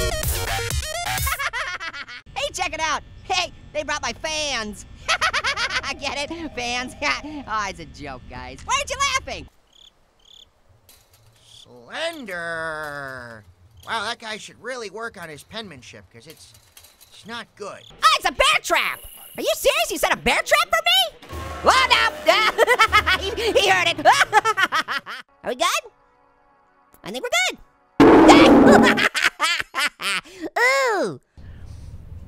hey, check it out. Hey, they brought my fans. I get it? Fans? oh, it's a joke, guys. Why aren't you laughing? Slender. Wow, that guy should really work on his penmanship, because it's, it's not good. Oh, it's a bear trap! Are you serious? You set a bear trap for me? Oh, no! he, he heard it. Are we good? I think we're good. Ooh!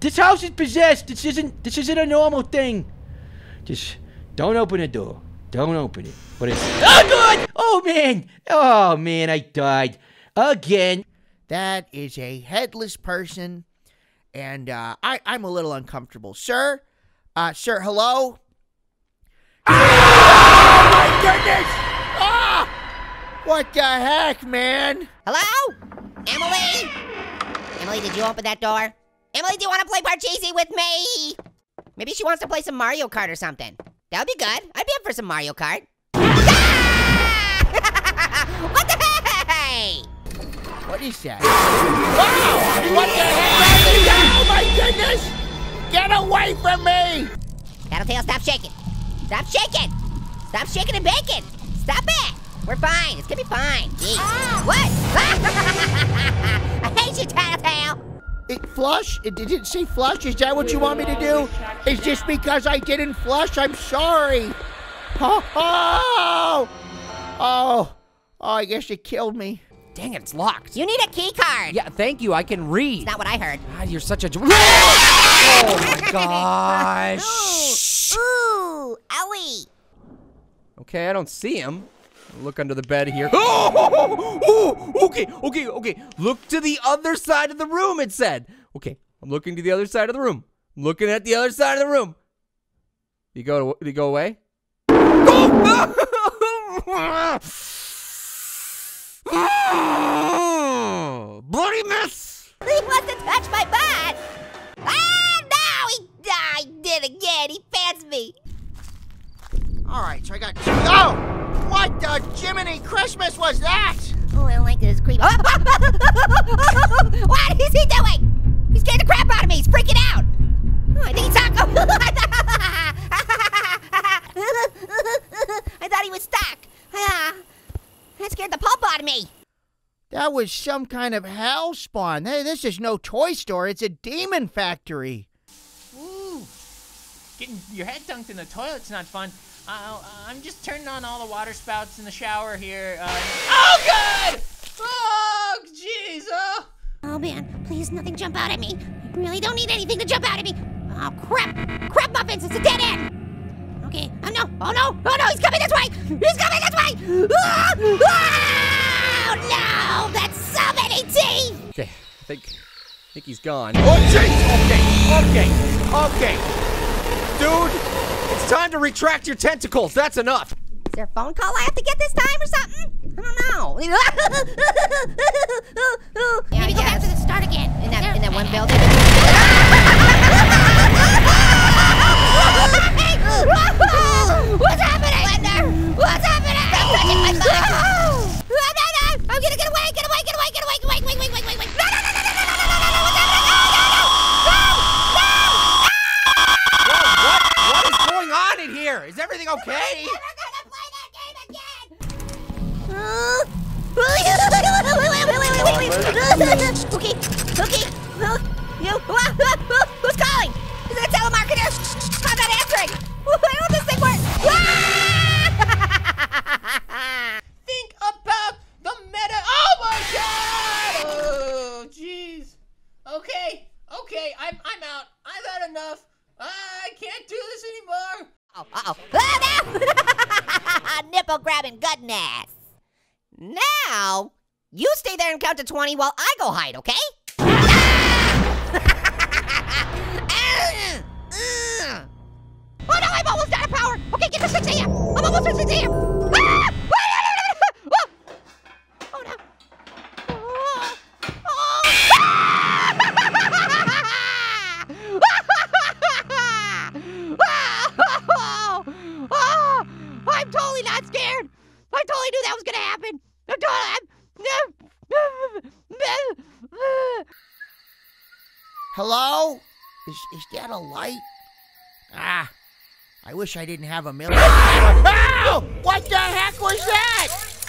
This house is possessed. This isn't this isn't a normal thing. Just don't open the door. Don't open it. What is Oh god! Oh man! Oh man, I died. Again. That is a headless person, and uh, I, I'm a little uncomfortable. Sir? Uh, sir, hello? Oh, my goodness! Ah! What the heck, man? Hello? Emily? Emily, did you open that door? Emily, do you want to play Parcheesi with me? Maybe she wants to play some Mario Kart or something. That would be good. I'd be up for some Mario Kart. Ah! what the hey? What is that? Wow! What the heck? Oh my goodness! Get away from me! Tattletail, stop shaking. Stop shaking. Stop shaking and baking. Stop it. We're fine. It's gonna be fine. Jeez. What? I hate you, Tattletail. It flush? It didn't say flush. Is that what you want me to do? Is this because I didn't flush? I'm sorry. Oh, oh, oh, oh I guess it killed me. Dang it, it's locked. You need a key card. Yeah, thank you. I can read. It's not what I heard. God, you're such a. oh my gosh. Ooh, ooh, Ellie. Okay, I don't see him. Look under the bed here. Oh, oh, okay, okay, okay. Look to the other side of the room, it said. Okay, I'm looking to the other side of the room. I'm looking at the other side of the room. Did he go, did he go away? Oh! Bloody miss! He wants to touch my butt. Ah, no, he, ah, he did again. He pants me. All right, so I got. Oh! What the Jiminy Christmas was that? Oh, I don't like this creep. what is he doing? He scared the crap out of me. He's freaking out. Oh, I think he's stuck. I thought he was stuck. Ah, that scared the pulp out of me. That was some kind of hell spawn. Hey, this is no toy store. It's a demon factory. Ooh, getting your head dunked in the toilet's not fun. Uh, I'm just turning on all the water spouts in the shower here. Uh, oh, God! Oh, jeez. Oh. Oh man, please nothing jump out at me. I really don't need anything to jump out at me. Oh crap! Crap muffins, it's a dead end! Okay, oh no, oh no, oh no, he's coming this way! He's coming this way! Ah! Oh no! That's so many teeth! Okay, I think, I think he's gone. Oh, jeez! Okay, okay, okay. Dude, it's time to retract your tentacles. That's enough. Is there a phone call I have to get this time or something? I don't know. Maybe go back to the start again. In that, in that one building. What's happening? Slender! What's happening? Stop touching my butt! Count to 20 while I go hide, okay? oh no, I'm almost out of power. Okay, get to 6 a.m. I'm almost at 6 a.m. Ah! Oh no. Oh. Oh, I'm totally not scared. I totally knew that was gonna happen. I'm totally. I'm, Hello? Is, is that a light? Ah, I wish I didn't have a million. What the heck was that?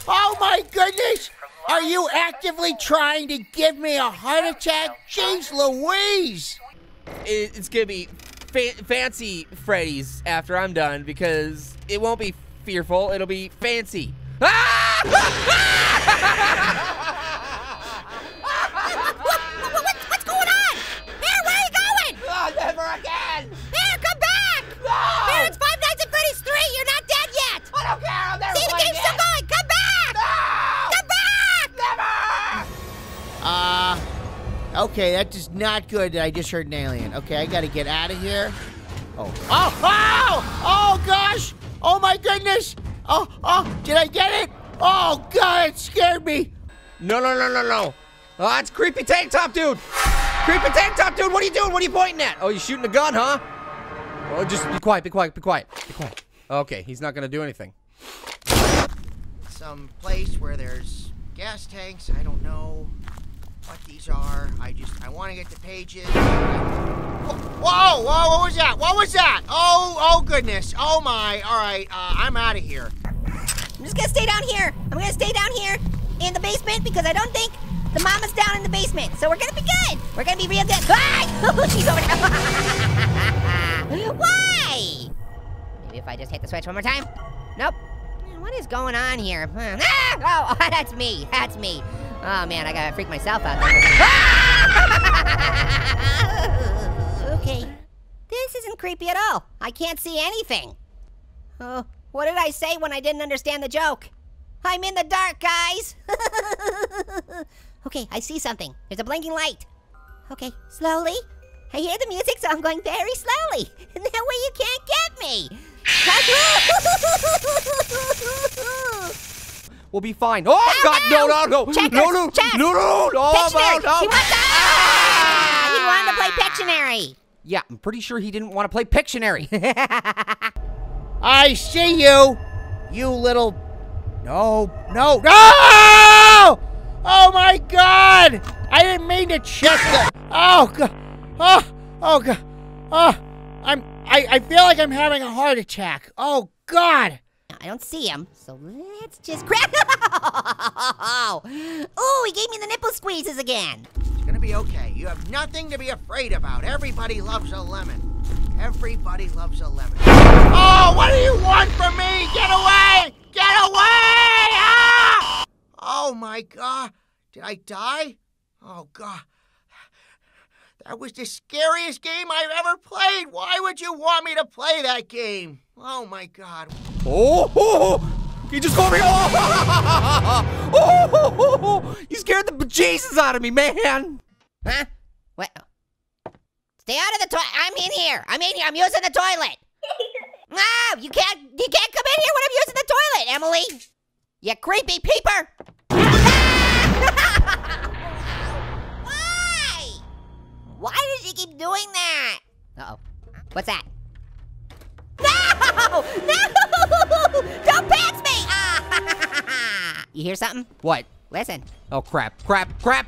Oh my goodness! Are you actively trying to give me a heart attack? Jeez Louise! It's gonna be fa- fancy Freddy's after I'm done because it won't be fearful. It'll be fancy. What, okay, that is not good that I just heard an alien. Okay, I gotta get out of here. Oh. Oh! Oh! Oh, gosh! Oh, my goodness! Oh, oh, did I get it? Oh, God, it scared me! No, no, no, no, no. Oh, it's creepy tank top dude. Creepy tank top dude. What are you doing? What are you pointing at? Oh, you're shooting a gun, huh? Oh, just be quiet. Be quiet. Be quiet. Be quiet. Okay, he's not gonna do anything. Some place where there's gas tanks. I don't know what these are. I just, I want to get the pages. Whoa, whoa, whoa, what was that? What was that? Oh, oh, goodness. Oh, my. All right, uh, I'm out of here. I'm just gonna stay down here. I'm gonna stay down here in the basement because I don't think the mama's down in the basement. So we're gonna be good. We're gonna be real good. Ah! She's over there. Why? Maybe if I just hit the switch one more time. Nope. What is going on here? Ah! Oh, that's me. That's me. Oh man, I gotta freak myself out. Okay. This isn't creepy at all. I can't see anything. Oh, what did I say when I didn't understand the joke? I'm in the dark, guys. okay, I see something. There's a blinking light. Okay, slowly. I hear the music, so I'm going very slowly. And that way you can't get me. We'll be fine. Oh God! No! No! No! Checkers, no! No! chess, No! No! No! No! Pictionary. no, He no. wants to. Ah! He wanted to play Pictionary. Yeah, I'm pretty sure he didn't want to play Pictionary. I see you, you little. No, no, no! Oh my God! I didn't mean to check the. Oh God! Oh, oh God! Oh, I'm. I, I feel like I'm having a heart attack. Oh God! I don't see him, so let's just grab. oh, he gave me the nipple squeezes again. It's gonna be okay. You have nothing to be afraid about. Everybody loves a lemon. Everybody loves a lemon. Oh, what do you want from me? Get away! Get away! Ah! Oh my God! Did I die? Oh God! That was the scariest game I've ever played. Why would you want me to play that game? Oh my God! Oh, oh, oh. He just called me. Oh, oh, oh, oh, oh. You scared the bejesus out of me, man. Huh? What? Stay out of the toilet. I'm in here. I'm in here. I'm using the toilet. No, you can't. You can't come in here when I'm using the toilet, Emily. You creepy peeper. Why? Why does she keep doing that? Uh oh. What's that? No! No! Don't pass me! Ah! you hear something? What? Listen. Oh crap! Crap! Crap!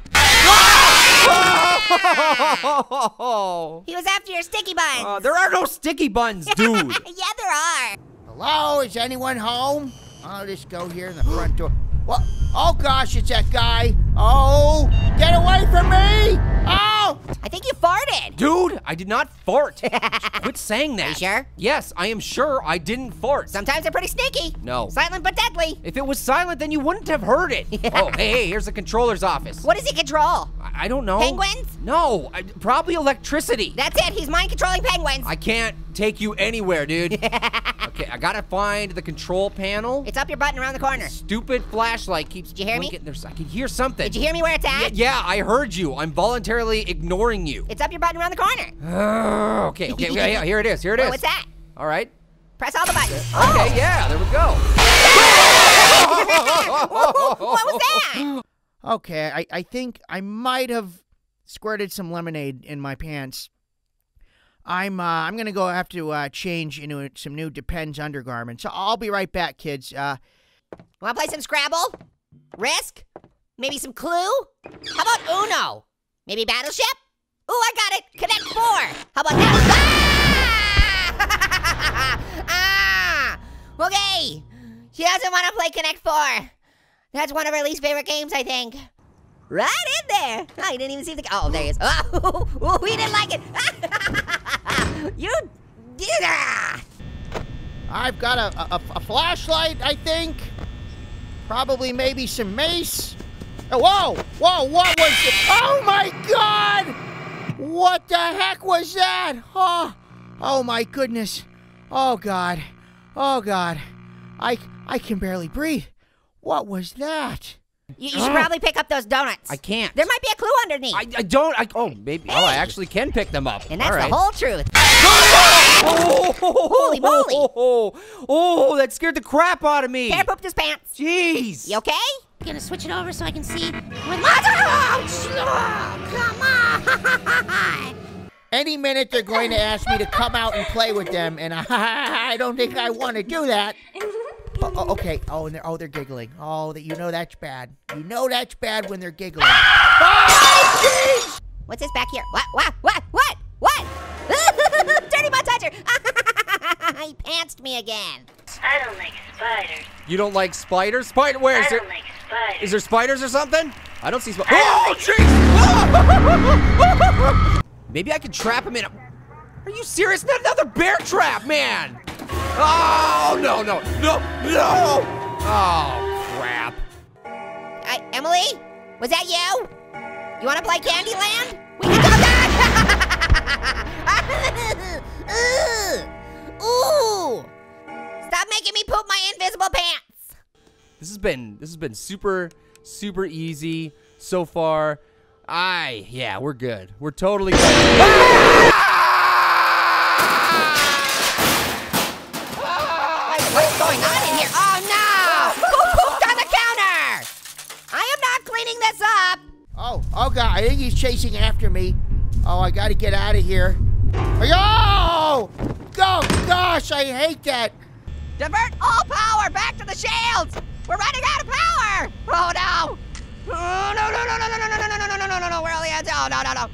He was after your sticky buns. Uh, there are no sticky buns, dude. yeah, there are. Hello, is anyone home? I'll just go here in the front door. What? Oh gosh, it's that guy. Oh, get away from me! Oh! I think you farted. Dude, I did not fart. Quit saying that. you sure? Yes, I am sure I didn't fart. Sometimes they're pretty sneaky. No. Silent but deadly. If it was silent, then you wouldn't have heard it. Oh, hey, hey, here's the controller's office. What does he control? I, I don't know. Penguins? No, I, probably electricity. That's it. He's mind controlling penguins. I can't take you anywhere, dude. okay, I gotta find the control panel. It's up your button around the corner. Stupid flashlight keeps Did you hear me? blinking. There's, I can hear something. Did you hear me where it's Yeah, at? yeah, I heard you. I'm voluntarily ignoring you. It's up your button around the corner. okay, okay, okay, yeah, here it is. Here it is. Oh, what's that? All right. Press all the buttons. Okay, yeah, there we go. what was that? Okay, I, I think I might have squirted some lemonade in my pants. I'm uh, I'm gonna go have to uh, change into some new Depends undergarments. So I'll be right back, kids. Uh, Want to play some Scrabble? Risk? Maybe some Clue? How about Uno? Maybe Battleship? Ooh, I got it. Connect four. How about that? Ah! ah! Okay. She doesn't want to play Connect Four. That's one of her least favorite games, I think. Right in there. Oh, you didn't even see the. Oh, there he is. Oh, we didn't like it. you did that. I've got a, a, a flashlight, I think. Probably maybe some mace. Oh, whoa, whoa, what was it? Oh my god! What the heck was that? Oh, oh my goodness. Oh god. Oh god. I I can barely breathe. What was that? You, you should probably pick up those donuts. I can't. There might be a clue underneath. I, I don't. I, oh, maybe. Oh, I actually can pick them up. and that's right. the whole truth. Oh, Holy moly. Oh, oh, that scared the crap out of me. Bear pooped his pants. Jeez. You okay? I'm gonna switch it over so I can see with my. Oh, come on! Any minute they're going to ask me to come out and play with them, and I, I don't think I want to do that. Oh, oh, okay. Oh, and they're oh they're giggling. Oh, that you know that's bad. You know that's bad when they're giggling. Oh! What's this back here? What? What? What? What? What? Dirty butt toucher! he pantsed me again. I don't like spiders. You don't like spiders? Spider? Where is I there? don't like spiders. Is there spiders or something? I don't see spiders. Oh, jeez! Maybe I can trap him in a. Are you serious? Not another bear trap, man! Oh no no no no! Oh crap! I, Emily? Was that you? You wanna play Candyland? We can go Ooh! Ooh! Stop making me poop my invisible pants! This has been this has been super super easy so far. I yeah, we're good. We're totally good. Like, what's going on in here? Oh no! Ah! Who pooped on the counter? I am not cleaning this up! Oh, oh god, I think he's chasing after me. Oh, I gotta get out of here. Yo! Oh! Go! Gosh, I hate that. Divert all power back to the shields! We're running out of power! Oh no! Oh no no no no no no no no no no no no no no! Where are the ends? Oh no no no!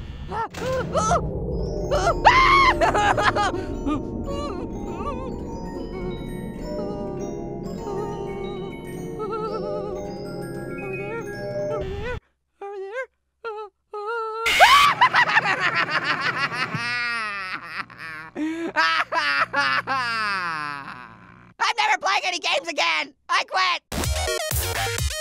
I'm never playing any games again! I quit! you